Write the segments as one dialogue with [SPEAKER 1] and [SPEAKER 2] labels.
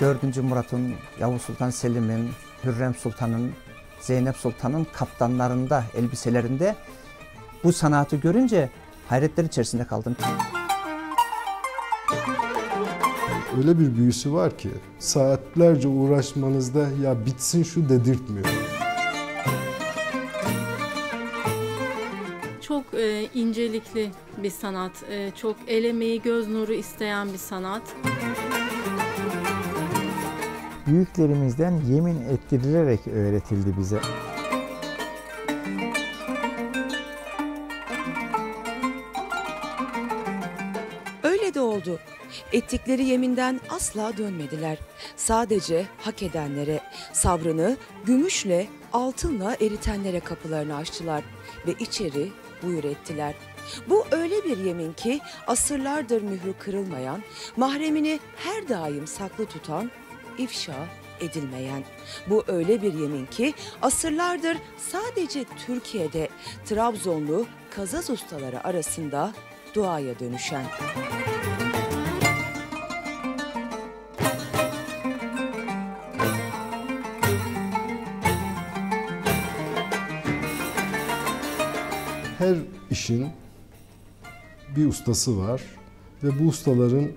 [SPEAKER 1] 4. Murat'ın, Yavuz Sultan Selim'in, Hürrem Sultan'ın, Zeynep Sultan'ın kaptanlarında, elbiselerinde bu sanatı görünce hayretler içerisinde kaldım.
[SPEAKER 2] Öyle bir büyüsü var ki saatlerce uğraşmanızda ya bitsin şu dedirtmiyor.
[SPEAKER 3] Çok e, incelikli bir sanat, e, çok el emeği, göz nuru isteyen bir sanat.
[SPEAKER 4] Büyüklerimizden yemin ettirilerek öğretildi bize.
[SPEAKER 5] Öyle de oldu. Ettikleri yeminden asla dönmediler. Sadece hak edenlere, sabrını gümüşle, altınla eritenlere kapılarını açtılar ve içeri buyur ettiler. Bu öyle bir yemin ki asırlardır mührü kırılmayan, mahremini her daim saklı tutan, ifşa edilmeyen. Bu öyle bir yemin ki asırlardır sadece Türkiye'de Trabzonlu kazaz ustaları arasında duaya dönüşen.
[SPEAKER 2] Her işin bir ustası var ve bu ustaların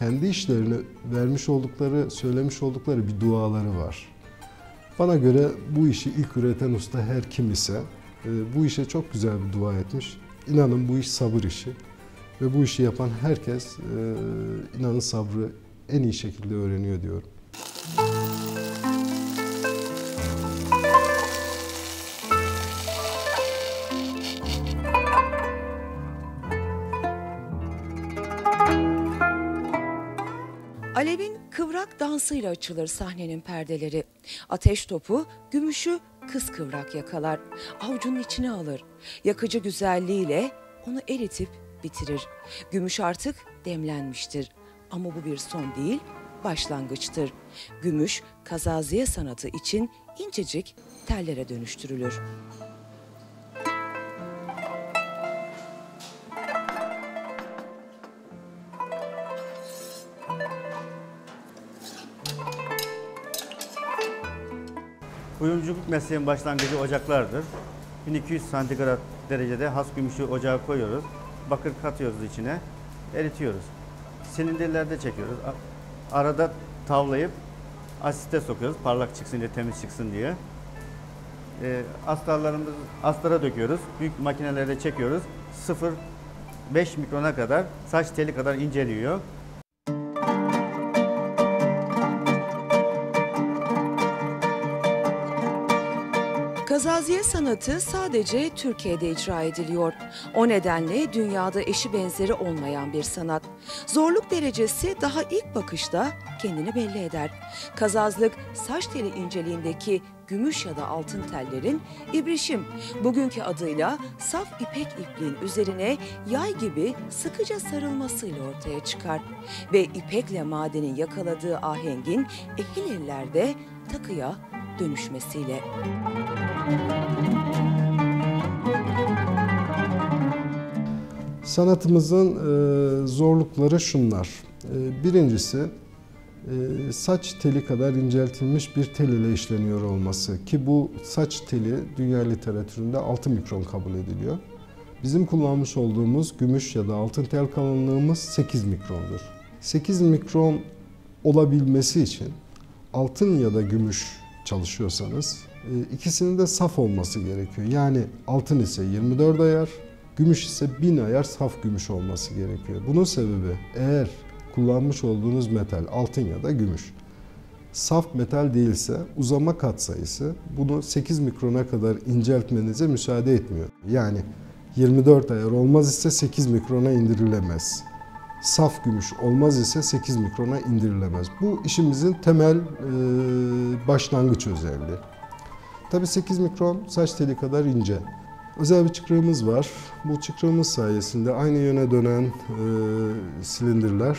[SPEAKER 2] kendi işlerine vermiş oldukları, söylemiş oldukları bir duaları var. Bana göre bu işi ilk üreten usta her kim ise e, bu işe çok güzel bir dua etmiş. İnanın bu iş sabır işi ve bu işi yapan herkes e, inanın sabrı en iyi şekilde öğreniyor diyorum.
[SPEAKER 5] Alev'in dansıyla açılır sahnenin perdeleri. Ateş topu gümüşü kıskıvrak yakalar. Avucunun içine alır. Yakıcı güzelliğiyle onu eritip bitirir. Gümüş artık demlenmiştir. Ama bu bir son değil, başlangıçtır. Gümüş kazaziye sanatı için incecik tellere dönüştürülür.
[SPEAKER 6] Kuyumculuk mesleğin başlangıcı ocaklardır. 1200 santigrat derecede has gümüşü ocağa koyuyoruz. Bakır katıyoruz içine, eritiyoruz. Silindirlerde çekiyoruz. Arada tavlayıp asite sokuyoruz. Parlak çıksın diye, temiz çıksın diye. E, astarlarımızı astara döküyoruz. Büyük makinelerde çekiyoruz. 0-5 mikrona kadar, saç teli kadar inceliyor.
[SPEAKER 5] Kazaziye sanatı sadece Türkiye'de icra ediliyor. O nedenle dünyada eşi benzeri olmayan bir sanat. Zorluk derecesi daha ilk bakışta kendini belli eder. Kazazlık saç teli inceliğindeki gümüş ya da altın tellerin ibrişim, bugünkü adıyla saf ipek ipliğin üzerine yay gibi sıkıca sarılmasıyla ortaya çıkar. Ve ipekle madenin yakaladığı ahengin ehil ellerde takıya dönüşmesiyle.
[SPEAKER 2] Sanatımızın e, zorlukları şunlar. E, birincisi e, saç teli kadar inceltilmiş bir tel ile işleniyor olması ki bu saç teli dünya literatüründe 6 mikron kabul ediliyor. Bizim kullanmış olduğumuz gümüş ya da altın tel kalınlığımız 8 mikrondur. 8 mikron olabilmesi için altın ya da gümüş çalışıyorsanız e, ikisinin de saf olması gerekiyor. Yani altın ise 24 ayar, gümüş ise 1000 ayar saf gümüş olması gerekiyor. Bunun sebebi eğer kullanmış olduğunuz metal altın ya da gümüş saf metal değilse uzama katsayısı bunu 8 mikrona kadar inceltmenize müsaade etmiyor. Yani 24 ayar olmaz ise 8 mikrona indirilemez. Saf gümüş olmaz ise 8 mikrona indirilemez. Bu işimizin temel e, başlangıç özelliği. Tabi 8 mikron saç teli kadar ince. Özel bir çıkrığımız var. Bu çıkrığımız sayesinde aynı yöne dönen e, silindirler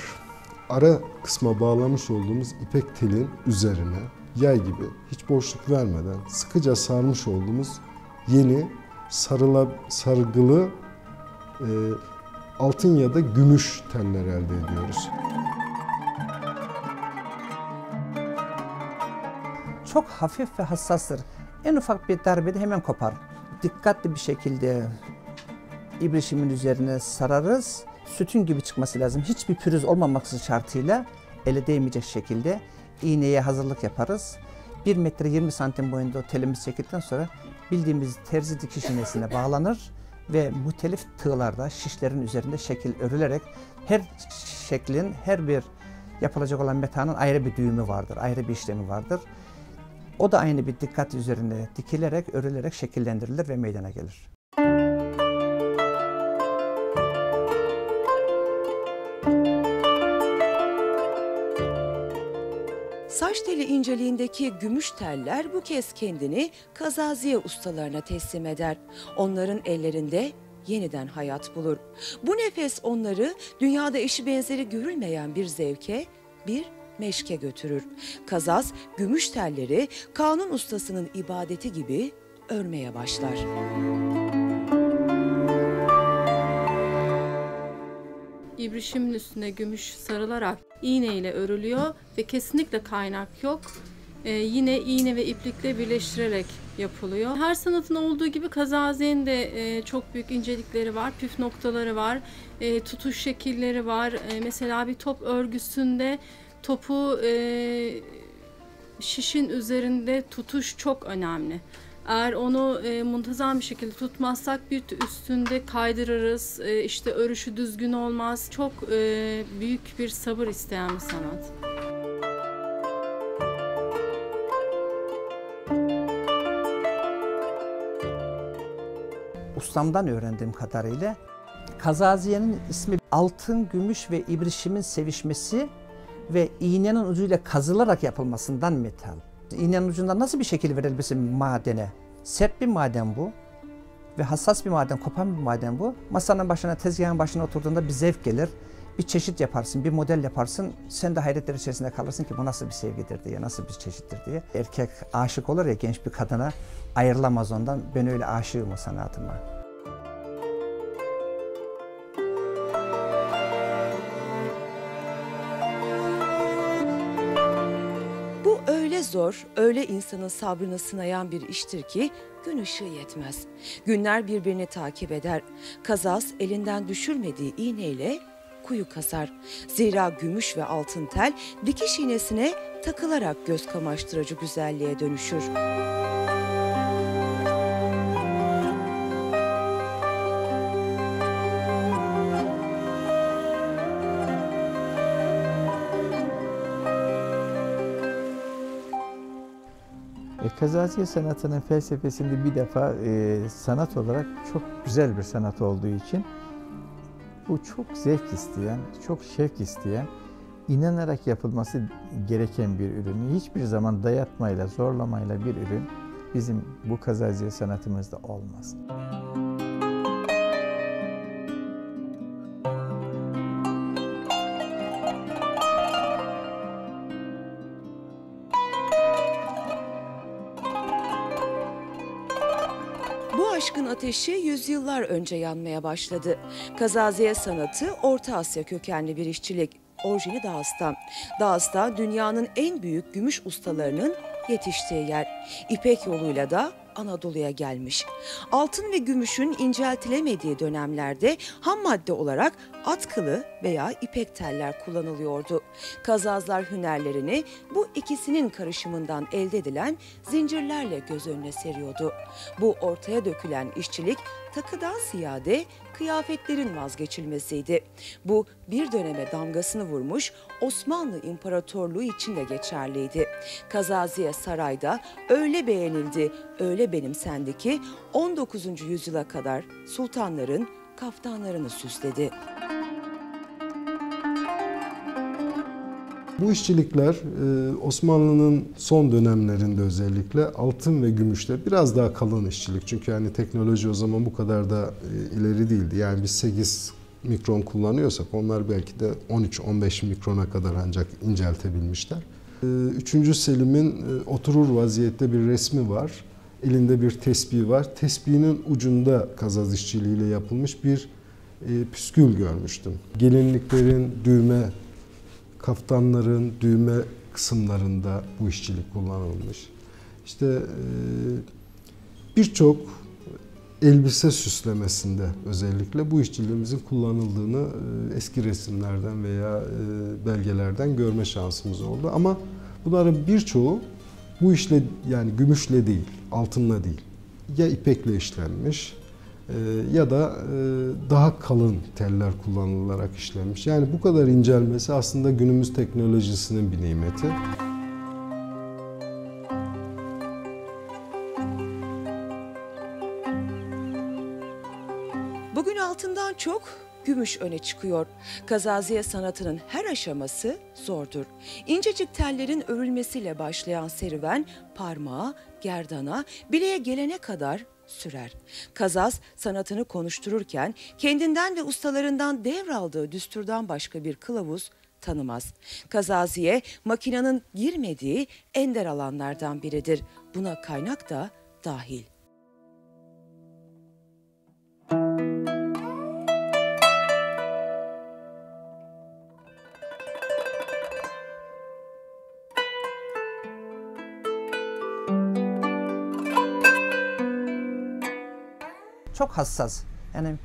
[SPEAKER 2] ara kısma bağlamış olduğumuz ipek telin üzerine yay gibi hiç boşluk vermeden sıkıca sarmış olduğumuz yeni sarıla, sargılı e, altın ya da gümüş teller elde ediyoruz.
[SPEAKER 1] çok hafif ve hassastır. En ufak bir darbede hemen kopar. Dikkatli bir şekilde ibrişimin üzerine sararız. Sütün gibi çıkması lazım. Hiçbir pürüz olmaması şartıyla ele değmeyecek şekilde iğneye hazırlık yaparız. 1 metre 20 santim boyunda o telimiz çekildikten sonra bildiğimiz terzi dikiş iğnesine bağlanır ve muhtelif tığlarda şişlerin üzerinde şekil örülerek her şeklin her bir yapılacak olan metanın ayrı bir düğümü vardır, ayrı bir işlemi vardır. O da aynı bir dikkat üzerinde dikilerek, örülerek şekillendirilir ve meydana gelir.
[SPEAKER 5] Teli inceliğindeki gümüş teller bu kez kendini kazaziye ustalarına teslim eder. Onların ellerinde yeniden hayat bulur. Bu nefes onları dünyada eşi benzeri görülmeyen bir zevke, bir meşke götürür. Kazaz gümüş telleri kanun ustasının ibadeti gibi örmeye başlar.
[SPEAKER 3] İbrişimin üstüne gümüş sarılarak iğne ile örülüyor ve kesinlikle kaynak yok. Ee, yine iğne ve iplikle birleştirerek yapılıyor. Her sanatın olduğu gibi kazazenin de e, çok büyük incelikleri var, püf noktaları var, e, tutuş şekilleri var. E, mesela bir top örgüsünde topu e, şişin üzerinde tutuş çok önemli. Eğer onu e, muntazam bir şekilde tutmazsak bir üstünde kaydırırız. E, işte örüşü düzgün olmaz. Çok e, büyük bir sabır isteyen bir sanat.
[SPEAKER 1] Ustamdan öğrendiğim kadarıyla kazaziyenin ismi altın, gümüş ve ibrişimin sevişmesi ve iğnenin ucuyla kazılarak yapılmasından metal. İğnenin ucundan nasıl bir şekil verilmesi madene? Sert bir maden bu ve hassas bir maden, kopan bir maden bu. Masanın başına, tezgahın başına oturduğunda bir zevk gelir. Bir çeşit yaparsın, bir model yaparsın. Sen de hayretler içerisinde kalırsın ki bu nasıl bir sevgidir diye, nasıl bir çeşittir diye. Erkek aşık olur ya genç bir kadına ayrılamaz ondan. Ben öyle aşığım o sanatıma.
[SPEAKER 5] Zor, öyle insanın sabrını sınayan bir iştir ki gün ışığı yetmez. Günler birbirini takip eder. Kazaz elinden düşürmediği iğneyle kuyu kazar. Zira gümüş ve altın tel dikiş iğnesine takılarak göz kamaştırıcı güzelliğe dönüşür.
[SPEAKER 4] E, kazaziye sanatının felsefesinde bir defa e, sanat olarak çok güzel bir sanat olduğu için bu çok zevk isteyen, çok şevk isteyen, inanarak yapılması gereken bir ürün. Hiçbir zaman dayatmayla, zorlamayla bir ürün bizim bu kazaziye sanatımızda olmaz.
[SPEAKER 5] Bu ateşi yüzyıllar önce yanmaya başladı. Kazaziye sanatı Orta Asya kökenli bir işçilik. Orijini Dağıstan. Dağıstan dünyanın en büyük gümüş ustalarının yetiştiği yer. İpek yoluyla da Anadolu'ya gelmiş. Altın ve gümüşün inceltilemediği dönemlerde ham madde olarak at kılı veya ipek teller kullanılıyordu. Kazazlar hünerlerini bu ikisinin karışımından elde edilen zincirlerle göz önüne seriyordu. Bu ortaya dökülen işçilik takıdan ziyade kıyafetlerin vazgeçilmesiydi. Bu bir döneme damgasını vurmuş Osmanlı İmparatorluğu için de geçerliydi. Kazaziye sarayda öyle beğenildi, öyle benimsendi ki 19. yüzyıla kadar sultanların kaftanlarını süsledi.
[SPEAKER 2] Bu işçilikler e, Osmanlı'nın son dönemlerinde özellikle altın ve gümüşte biraz daha kalın işçilik. Çünkü yani teknoloji o zaman bu kadar da e, ileri değildi. Yani biz 8 mikron kullanıyorsak onlar belki de 13-15 mikrona kadar ancak inceltebilmişler. E, Üçüncü Selim'in e, oturur vaziyette bir resmi var. Elinde bir tesbih var. Tesbihinin ucunda kazaz işçiliğiyle yapılmış bir e, püskül görmüştüm. Gelinliklerin düğme kaftanların düğme kısımlarında bu işçilik kullanılmış. İşte e, birçok elbise süslemesinde özellikle bu işçiliğimizin kullanıldığını e, eski resimlerden veya e, belgelerden görme şansımız oldu. Ama bunların birçoğu bu işle yani gümüşle değil, altınla değil. Ya ipekle işlenmiş ya da daha kalın teller kullanılarak işlenmiş. Yani bu kadar incelmesi aslında günümüz teknolojisinin bir nimeti.
[SPEAKER 5] altından çok gümüş öne çıkıyor. Kazaziye sanatının her aşaması zordur. İncecik tellerin örülmesiyle başlayan serüven parmağa, gerdana, bileğe gelene kadar sürer. Kazaz sanatını konuştururken kendinden ve ustalarından devraldığı düsturdan başka bir kılavuz tanımaz. Kazaziye makinenin girmediği ender alanlardan biridir. Buna kaynak da dahil.
[SPEAKER 1] Çok hassas. Yani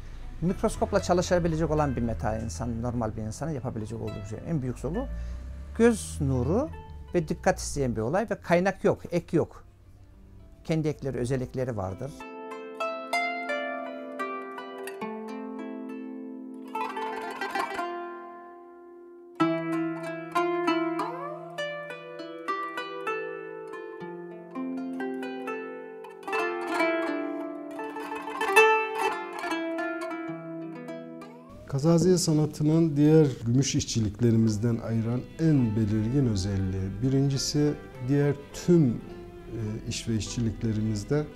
[SPEAKER 1] mikroskopla çalışabilecek olan bir metal insan, normal bir insanın yapabilecek olduğu şey. En büyük zorluğu göz nuru ve dikkat isteyen bir olay ve kaynak yok, ek yok. Kendi ekleri, özellikleri vardır.
[SPEAKER 2] Kazaziye sanatının diğer gümüş işçiliklerimizden ayıran en belirgin özelliği. Birincisi diğer tüm e, iş ve işçiliklerimizde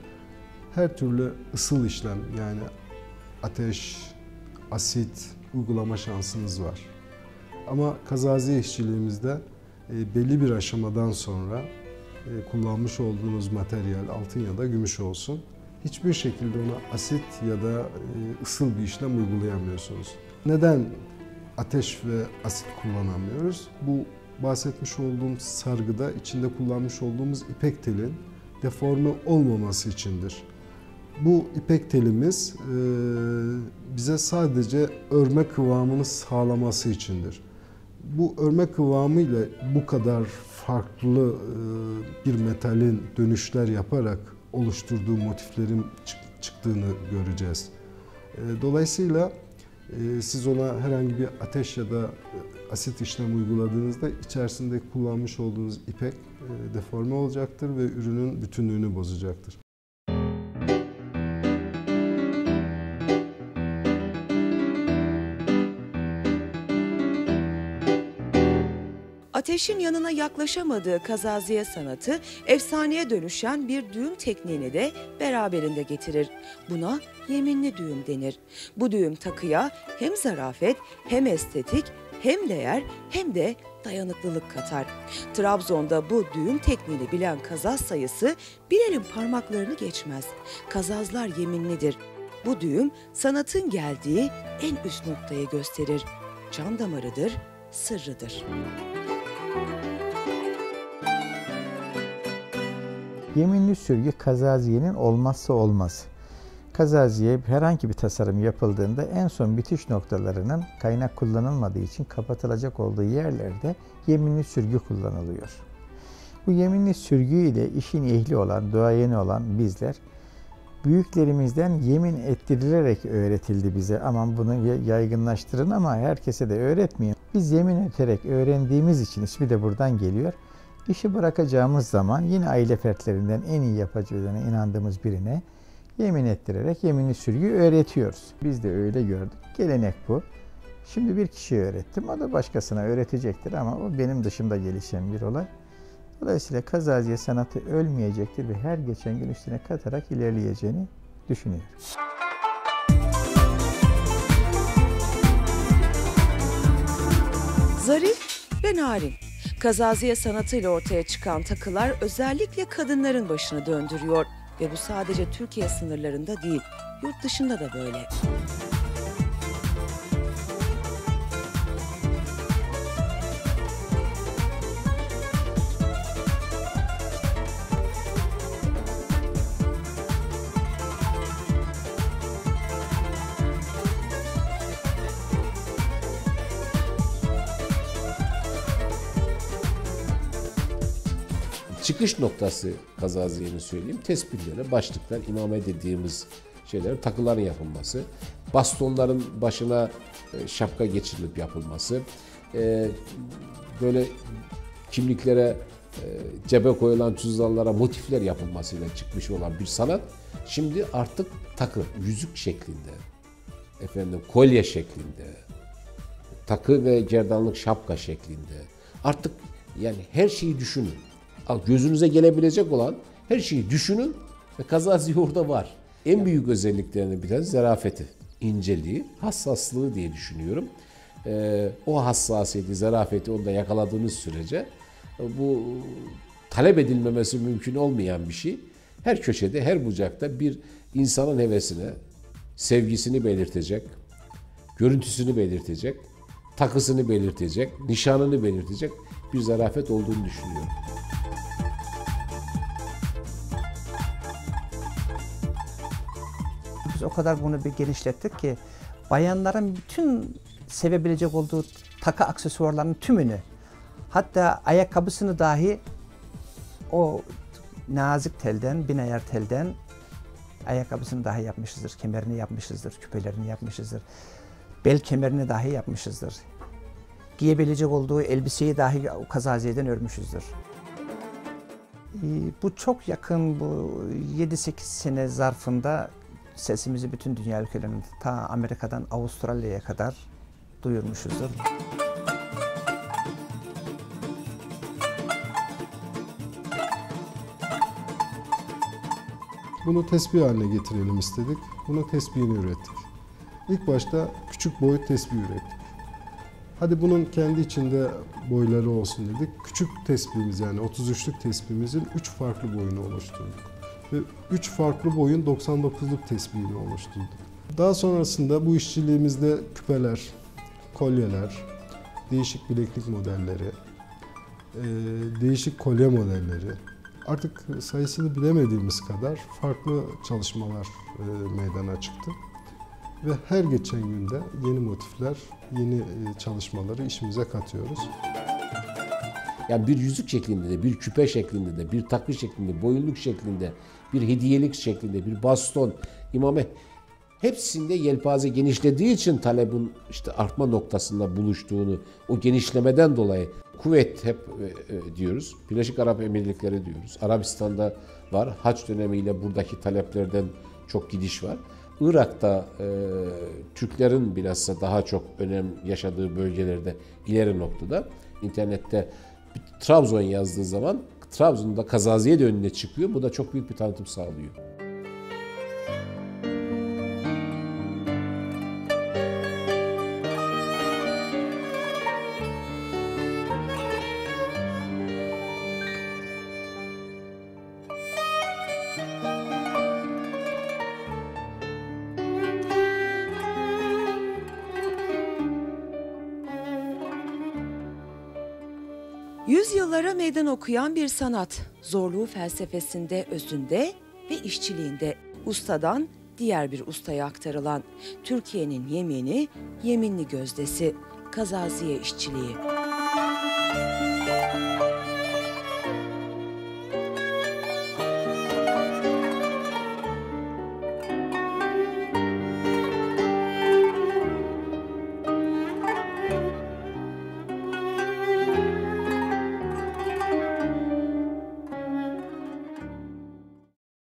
[SPEAKER 2] her türlü ısıl işlem yani ateş, asit uygulama şansınız var. Ama kazaziye işçiliğimizde e, belli bir aşamadan sonra e, kullanmış olduğunuz materyal altın ya da gümüş olsun hiçbir şekilde ona asit ya da ısıl bir işlem uygulayamıyorsunuz. Neden ateş ve asit kullanamıyoruz? Bu bahsetmiş olduğum sargıda içinde kullanmış olduğumuz ipek telin deforme olmaması içindir. Bu ipek telimiz e, bize sadece örme kıvamını sağlaması içindir. Bu örme kıvamı ile bu kadar farklı e, bir metalin dönüşler yaparak oluşturduğu motiflerin çıktığını göreceğiz. E, dolayısıyla siz ona herhangi bir ateş ya da e, asit işlem uyguladığınızda içerisinde kullanmış olduğunuz ipek e, deforme olacaktır ve ürünün bütünlüğünü bozacaktır.
[SPEAKER 5] Ateşin yanına yaklaşamadığı kazaziye sanatı efsaneye dönüşen bir düğüm tekniğini de beraberinde getirir. Buna yeminli düğüm denir. Bu düğüm takıya hem zarafet hem estetik hem değer hem de dayanıklılık katar. Trabzon'da bu düğüm tekniğini bilen kazaz sayısı bir elin parmaklarını geçmez. Kazazlar yeminlidir. Bu düğüm sanatın geldiği en üst noktayı gösterir. Can damarıdır, sırrıdır.
[SPEAKER 4] Yeminli sürgü kazaziyenin olmazsa olmazı. Kazaziye herhangi bir tasarım yapıldığında en son bitiş noktalarının kaynak kullanılmadığı için kapatılacak olduğu yerlerde yeminli sürgü kullanılıyor. Bu yeminli sürgü ile işin ehli olan, duayeni olan bizler büyüklerimizden yemin ettirilerek öğretildi bize. Aman bunu yaygınlaştırın ama herkese de öğretmeyin. Biz yemin ederek öğrendiğimiz için ismi de buradan geliyor. İşi bırakacağımız zaman yine aile fertlerinden en iyi yapacağına inandığımız birine yemin ettirerek yeminli sürgü öğretiyoruz. Biz de öyle gördük. Gelenek bu. Şimdi bir kişiye öğrettim. O da başkasına öğretecektir ama o benim dışımda gelişen bir olay. Dolayısıyla kazaziye sanatı ölmeyecektir ve her geçen gün üstüne katarak ilerleyeceğini düşünüyorum.
[SPEAKER 5] Zarif ve narin. Kazaziye sanatıyla ortaya çıkan takılar özellikle kadınların başını döndürüyor ve bu sadece Türkiye sınırlarında değil, yurt dışında da böyle.
[SPEAKER 7] Çıkış noktası kazaziyenin söyleyeyim. Tespihlere, başlıklar, imame dediğimiz şeyler takıların yapılması, bastonların başına e, şapka geçirilip yapılması, e, böyle kimliklere e, cebe koyulan cüzdanlara motifler yapılmasıyla çıkmış olan bir sanat şimdi artık takı, yüzük şeklinde, efendim kolye şeklinde, takı ve gerdanlık şapka şeklinde. Artık yani her şeyi düşünün. Gözünüze gelebilecek olan her şeyi düşünün ve kazazi orada var. En büyük özelliklerinden bir tanesi zarafeti, inceliği, hassaslığı diye düşünüyorum. Ee, o hassasiyeti, zarafeti onda yakaladığınız sürece bu talep edilmemesi mümkün olmayan bir şey. Her köşede, her bucakta bir insanın hevesine, sevgisini belirtecek, görüntüsünü belirtecek, takısını belirtecek, nişanını belirtecek bir zarafet olduğunu düşünüyorum.
[SPEAKER 1] Biz o kadar bunu bir genişlettik ki bayanların bütün sevebilecek olduğu takı aksesuarlarının tümünü hatta ayakkabısını dahi o nazik telden, bin ayar telden ayakkabısını dahi yapmışızdır, kemerini yapmışızdır, küpelerini yapmışızdır. Bel kemerini dahi yapmışızdır. Giyebilecek olduğu elbiseyi dahi kazaziyeden örmüşüzdür. Ee, bu çok yakın bu 7-8 sene zarfında sesimizi bütün dünya ülkelerinde ta Amerika'dan Avustralya'ya kadar duyurmuşuzdur.
[SPEAKER 2] Bunu tesbih haline getirelim istedik. Buna tesbihini ürettik. İlk başta küçük boyut tesbih ürettik. Hadi bunun kendi içinde boyları olsun dedik. Küçük tesbihimiz yani 33'lük tesbihimizin 3 farklı boyunu oluşturduk. Ve 3 farklı boyun 99'luk tesbihini oluşturduk. Daha sonrasında bu işçiliğimizde küpeler, kolyeler, değişik bileklik modelleri, değişik kolye modelleri, artık sayısını bilemediğimiz kadar farklı çalışmalar meydana çıktı. Ve her geçen günde yeni motifler, yeni e, çalışmaları işimize katıyoruz.
[SPEAKER 7] Yani bir yüzük şeklinde de, bir küpe şeklinde de, bir takı şeklinde, boyunluk şeklinde, bir hediyelik şeklinde, bir baston, imame hepsinde yelpaze genişlediği için talebin işte artma noktasında buluştuğunu, o genişlemeden dolayı kuvvet hep e, e, diyoruz. Birleşik Arap Emirlikleri diyoruz. Arabistan'da var. Haç dönemiyle buradaki taleplerden çok gidiş var. Irak'ta e, Türklerin bilhassa daha çok önem yaşadığı bölgelerde ileri noktada internette Trabzon yazdığı zaman Trabzon'da kazaziye de önüne çıkıyor. Bu da çok büyük bir tanıtım sağlıyor.
[SPEAKER 5] Yüzyıllara meydan okuyan bir sanat, zorluğu felsefesinde, özünde ve işçiliğinde ustadan diğer bir ustaya aktarılan Türkiye'nin yemini, yeminli gözdesi, kazaziye işçiliği.